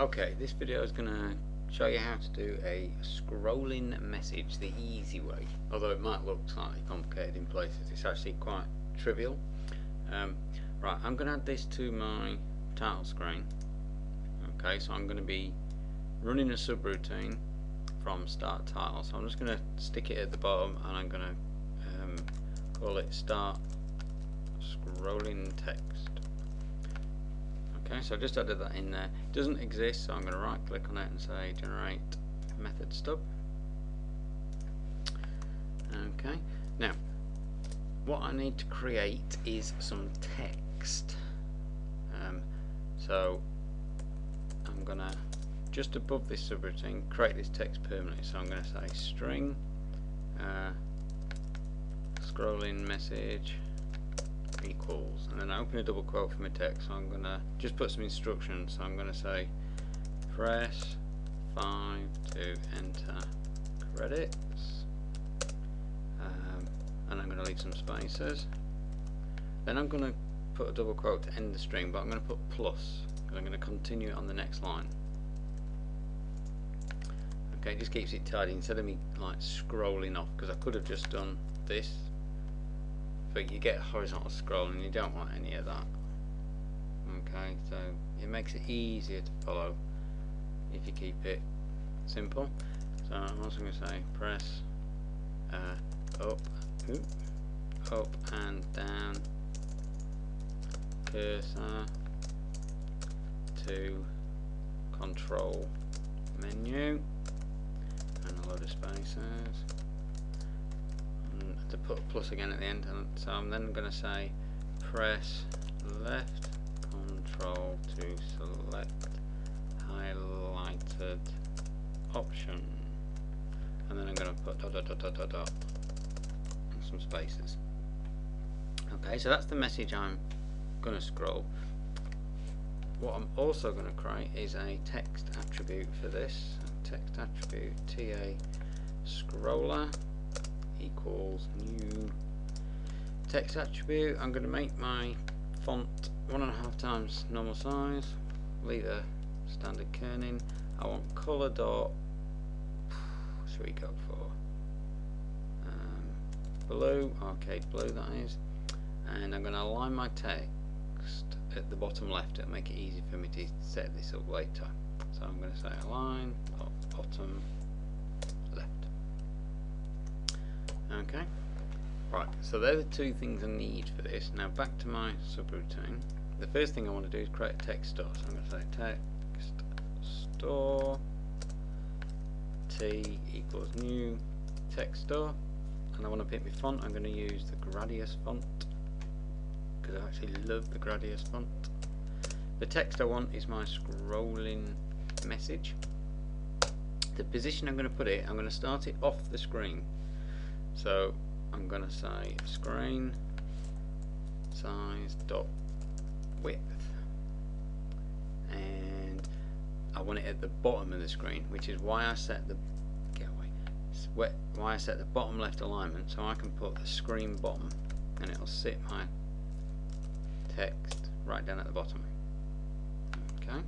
Okay, this video is going to show you how to do a scrolling message the easy way. Although it might look slightly complicated in places, it's actually quite trivial. Um, right, I'm going to add this to my title screen. Okay, so I'm going to be running a subroutine from start title. So I'm just going to stick it at the bottom and I'm going to um, call it start scrolling text. Okay, so I just added that in there. It doesn't exist, so I'm going to right click on it and say generate method stub. Okay, now what I need to create is some text. Um, so I'm going to just above this subroutine create this text permanently. So I'm going to say string uh, scrolling message equals and then I open a double quote for my text so I'm gonna just put some instructions. So I'm gonna say press 5 to enter credits. Um, and I'm gonna leave some spaces. Then I'm gonna put a double quote to end the string but I'm gonna put plus and I'm gonna continue on the next line. Okay it just keeps it tidy. Instead of me like scrolling off because I could have just done this but you get horizontal scrolling and you don't want any of that. Okay so it makes it easier to follow if you keep it simple. So I'm also going to say press uh, up up and down. Cursor to control menu and a load of spaces to put a plus again at the end. And so I'm then going to say press left control to select highlighted option. And then I'm going to put dot dot dot dot dot dot and some spaces. Okay so that's the message I'm going to scroll. What I'm also going to create is a text attribute for this. Text attribute TA scroller equals new text attribute. I'm going to make my font one and a half times normal size. Leave a standard kerning. I want color dot. Should we go for um, blue? Arcade blue that is. And I'm going to align my text at the bottom left. It'll make it easy for me to set this up later. So I'm going to say align bottom Okay. Right, so they're the two things I need for this. Now back to my subroutine. The first thing I want to do is create a text store. So I'm going to say text store t equals new text store and I want to pick my font. I'm going to use the Gradius font because I actually love the Gradius font. The text I want is my scrolling message. The position I'm going to put it, I'm going to start it off the screen so I'm going to say screen size dot width. And I want it at the bottom of the screen which is why I set the get away why I set the bottom left alignment so I can put the screen bottom and it'll sit my text right down at the bottom. Okay.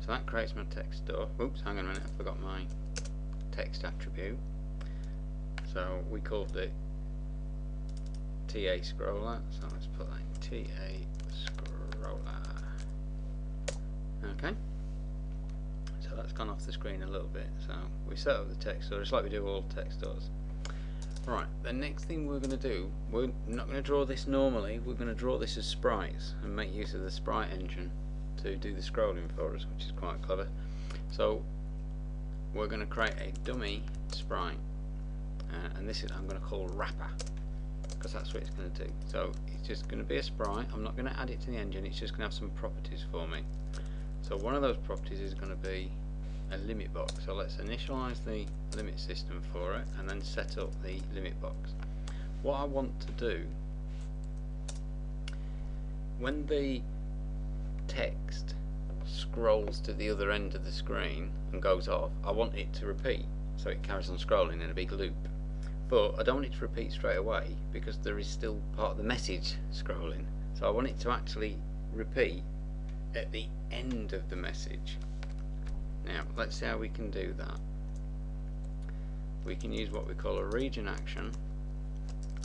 So that creates my text store oops hang on a minute I forgot my text attribute. So we called it TA scroller. So let's put that in TA scroller. Okay. So that's gone off the screen a little bit. So we set up the text store just like we do all text stores right the next thing we're going to do we're not going to draw this normally we're going to draw this as sprites and make use of the sprite engine to do the scrolling for us which is quite clever. So we're going to create a dummy sprite. Uh, and this is I'm going to call wrapper because that's what it's going to do. So it's just going to be a sprite. I'm not going to add it to the engine. It's just going to have some properties for me. So one of those properties is going to be a limit box. So let's initialize the limit system for it and then set up the limit box. What I want to do when the text scrolls to the other end of the screen and goes off, I want it to repeat so it carries on scrolling in a big loop. But I don't want it to repeat straight away because there is still part of the message scrolling. So I want it to actually repeat at the end of the message. Now, let's see how we can do that. We can use what we call a region action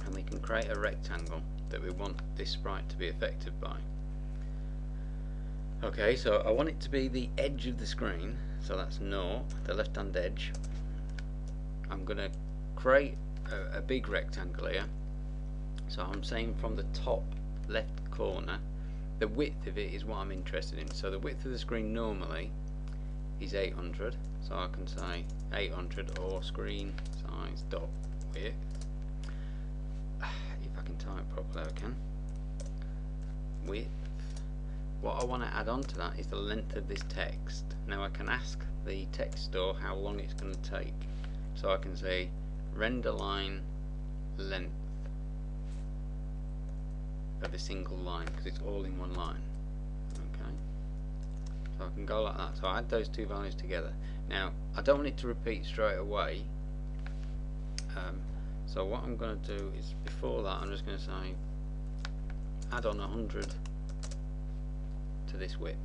and we can create a rectangle that we want this sprite to be affected by. Okay, so I want it to be the edge of the screen, so that's no, the left hand edge. I'm going to create a, a big rectangle here. So I'm saying from the top left corner, the width of it is what I'm interested in. So the width of the screen normally is 800, so I can say 800 or screen size dot width If I can type properly I can. Width. What I want to add on to that is the length of this text. Now I can ask the text store how long it's going to take. So I can say render line length of a single line because it's all in one line. Okay. So I can go like that. So I add those two values together. Now I don't want it to repeat straight away. Um, so what I'm going to do is before that I'm just going to say add on 100 to this width.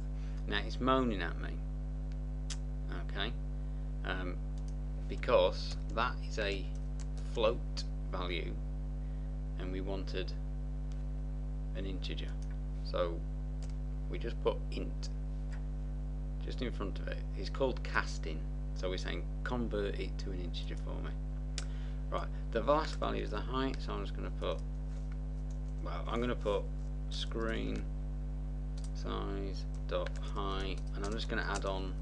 Now it's moaning at me okay? Um, because that is a float value and we wanted an integer. So we just put int just in front of it. It's called casting so we're saying convert it to an integer for me. Right, the vast value is the height, so I'm just going to put, well, I'm going to put screen size dot height, and I'm just going to add on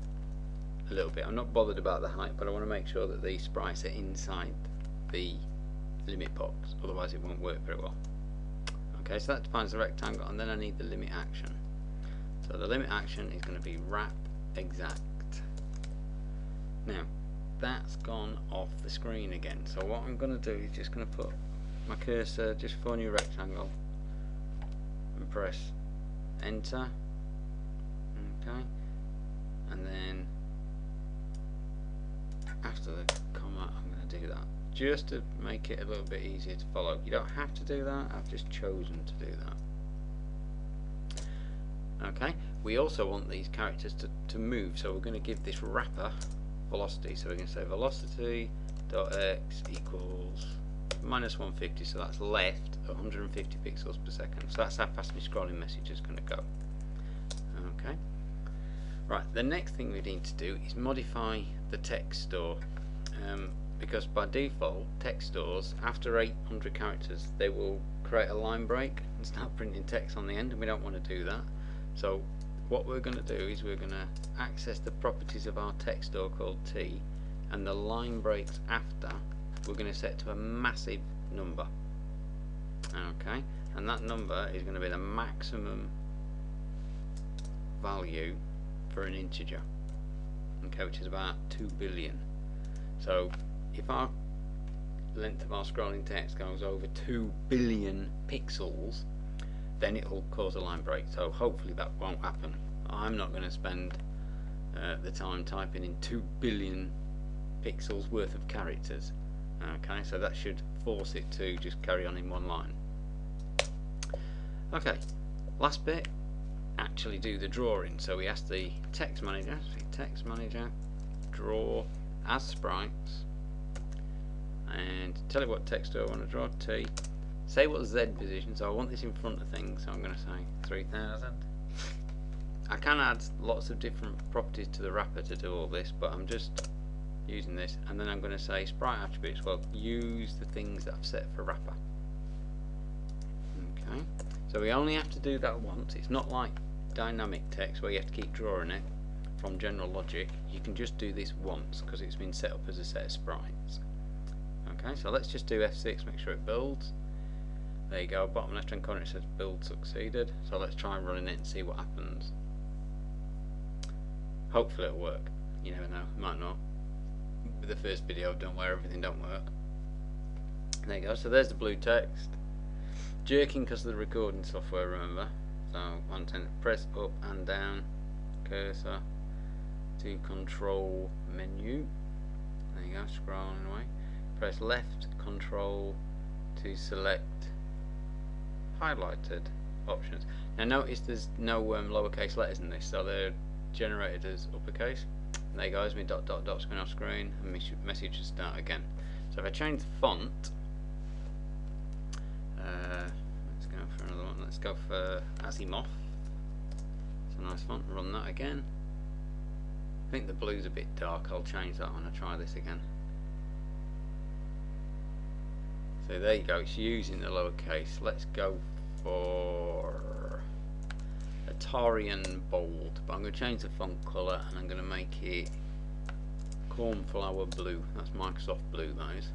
a little bit. I'm not bothered about the height, but I want to make sure that the sprites are inside the limit box, otherwise it won't work very well. Okay, so that defines the rectangle, and then I need the limit action. So the limit action is going to be wrap exact. Now, that's gone off the screen again. So what I'm going to do is just going to put my cursor just for a new rectangle and press enter. Okay. And then after the comma I'm going to do that just to make it a little bit easier to follow. You don't have to do that, I've just chosen to do that. Okay, we also want these characters to, to move, so we're going to give this wrapper velocity. So we're going to say velocity dot x equals minus 150. So that's left 150 pixels per second. So that's how fast my scrolling message is going to go. Okay. Right. The next thing we need to do is modify the text store. Um, because by default text stores after 800 characters they will create a line break and start printing text on the end and we don't want to do that so what we're going to do is we're going to access the properties of our text store called T and the line breaks after we're going to set to a massive number. Okay and that number is going to be the maximum value for an integer. Okay which is about 2 billion. So if our length of our scrolling text goes over 2 billion pixels then it will cause a line break. So hopefully that won't happen. I'm not going to spend uh, the time typing in 2 billion pixels worth of characters okay so that should force it to just carry on in one line. Okay last bit actually do the drawing. So we ask the text manager text manager draw as sprites. And tell it what text do I want to draw? T. Say what Z position so I want this in front of things so I'm going to say 3000 I can add lots of different properties to the wrapper to do all this but I'm just using this and then I'm going to say sprite attributes. Well use the things that I've set for wrapper. Okay. So we only have to do that once. It's not like dynamic text where you have to keep drawing it from general logic. You can just do this once because it's been set up as a set of sprites. Okay so let's just do F6 make sure it builds. There you go bottom left hand corner it says build succeeded. So let's try and running it and see what happens. Hopefully it'll work. You never know, might not the first video don't where everything don't work. There you go, so there's the blue text. Jerking because of the recording software remember? So one ten press up and down cursor to control menu. There you go scrolling away. Press left control to select highlighted options. Now notice there's no um, lowercase letters in this, so they're generated as uppercase. And there goes my dot dot dot's going off screen, and my message will start again. So if I change the font, uh, let's go for another one. Let's go for Asimov. It's a nice font. Run that again. I think the blue's a bit dark. I'll change that when I try this again. So there you go. It's using the lowercase. Let's go for Atarian bold. But I'm going to change the font colour and I'm going to make it cornflower blue. That's Microsoft blue, that is.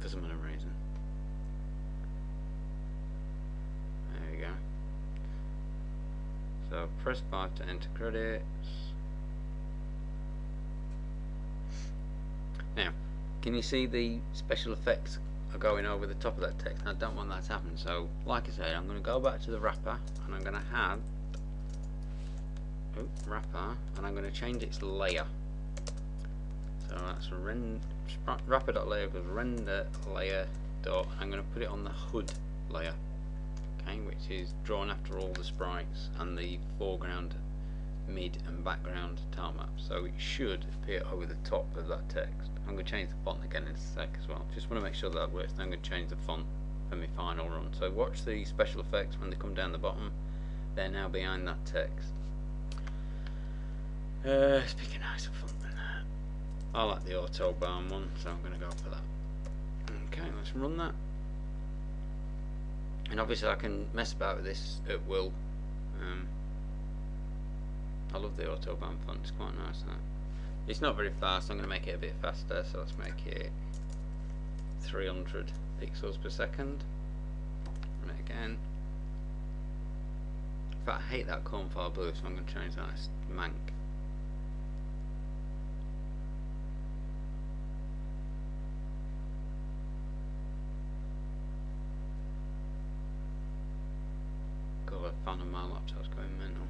For some other reason. There we go. So press 5 to enter credits. Now, can you see the special effects are going over the top of that text? I don't want that to happen, so like I said, I'm going to go back to the wrapper and I'm going to have wrapper and I'm going to change its layer. So that's rend wrapper.layer goes render layer dot. I'm going to put it on the HUD layer, okay, which is drawn after all the sprites and the foreground, mid, and background tile map. So it should appear over the top of that text. I'm going to change the font again in a sec as well. Just want to make sure that, works. I'm going to change the font for my final run. So watch the special effects when they come down the bottom. They're now behind that text. Uh, speaking nicer font than that. I like the Autobahn one, so I'm going to go for that. Okay, let's run that. And obviously I can mess about with this at will. Um, I love the Autobahn font, it's quite nice that. It's not very fast, I'm going to make it a bit faster, so let's make it 300 pixels per second. Run it again. In fact, I hate that cornflower blue, so I'm going to change that to Mank. God, I found my laptop's going mental.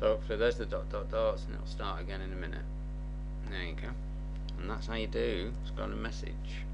So hopefully there's the dot dot dots and it'll start again in a minute. There you go. And that's how you do It's got a message.